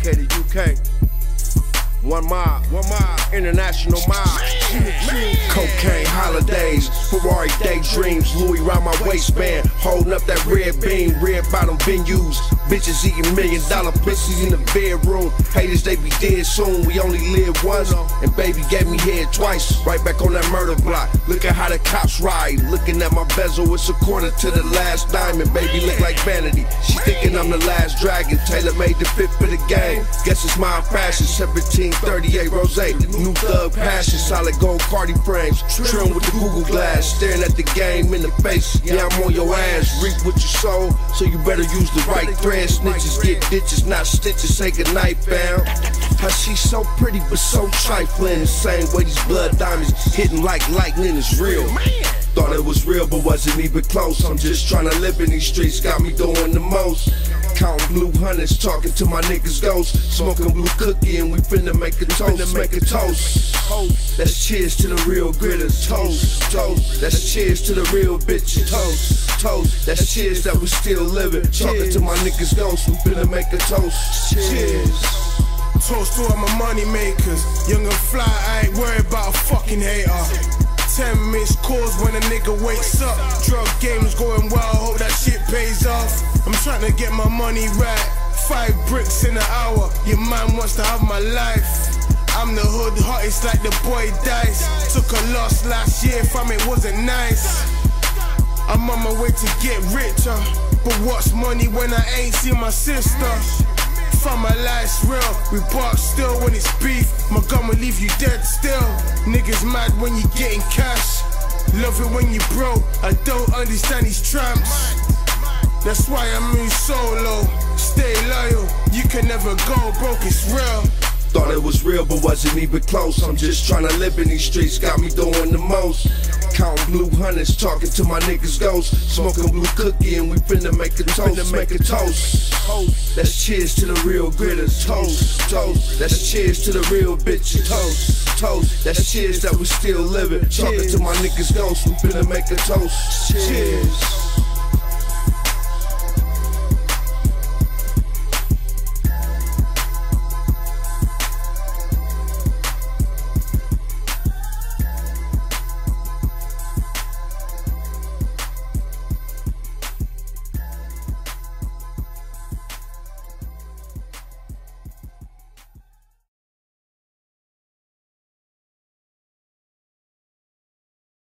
Okay. One mob, one mob, international mob. Cocaine holidays, Ferrari daydreams, Louis round my waistband, holding up that red beam, red bottom venues. Bitches eating million dollar pussies in the bedroom. Haters, they be dead soon. We only live once, and baby gave me head twice. Right back on that murder block. Look at how the cops ride. Looking at my bezel, it's a quarter to the last diamond. Baby look like vanity. She thinking I'm the last dragon. Taylor made the fifth for the game. Guess it's my fashion. 1738 Rose, new thug passion, solid gold Cardi frames. Trim with the Google glass, staring at the game in the face. Yeah, I'm on your ass. Reap what you sow, so you better use the right thread. Snitches get ditches, not stitches. Say goodnight, fam. How she so pretty but so trifling. The same way these blood diamonds hitting like lightning is real. Thought it was real, but wasn't even close. I'm just trying to live in these streets, got me doing the most. Counting blue hundreds, talking to my niggas ghosts. Smoking blue cookie, and we finna make a toast. Make a toast. That's cheers to the real gritters. Toast, toast. That's cheers to the real bitches. Toast, toast. That's cheers that we still living. Talking to my niggas ghosts, we finna make a toast. Cheers. Toast to all my money makers. Young and fly, I ain't worried about a fucking hater. Ten missed calls when a nigga wakes up. Drug game's going well, hope that shit pays off. I'm trying to get my money right. Five bricks in an hour, your man wants to have my life. I'm the hood hottest like the boy dice. Took a loss last year, fam, it wasn't nice. I'm on my way to get richer. Uh. But what's money when I ain't seen my sister? Fam, my life's real. We bark still when it's beef. My gun will leave you dead still. Niggas mad when you getting cash. Love it when you broke. I don't understand these tramps. That's why I move solo. Stay loyal. You can never go broke. It's real. Thought it was real, but wasn't even close. I'm just trying to live in these streets, got me doing the most. Counting blue hundreds, talking to my niggas ghosts. Smoking blue cookie, and we finna make a toast. Make a toast. That's cheers to the real gritters. Toast, toast. That's cheers to the real bitches. Toast, toast. That's cheers that we still living. Talking to my niggas ghosts, we finna make a toast. Cheers.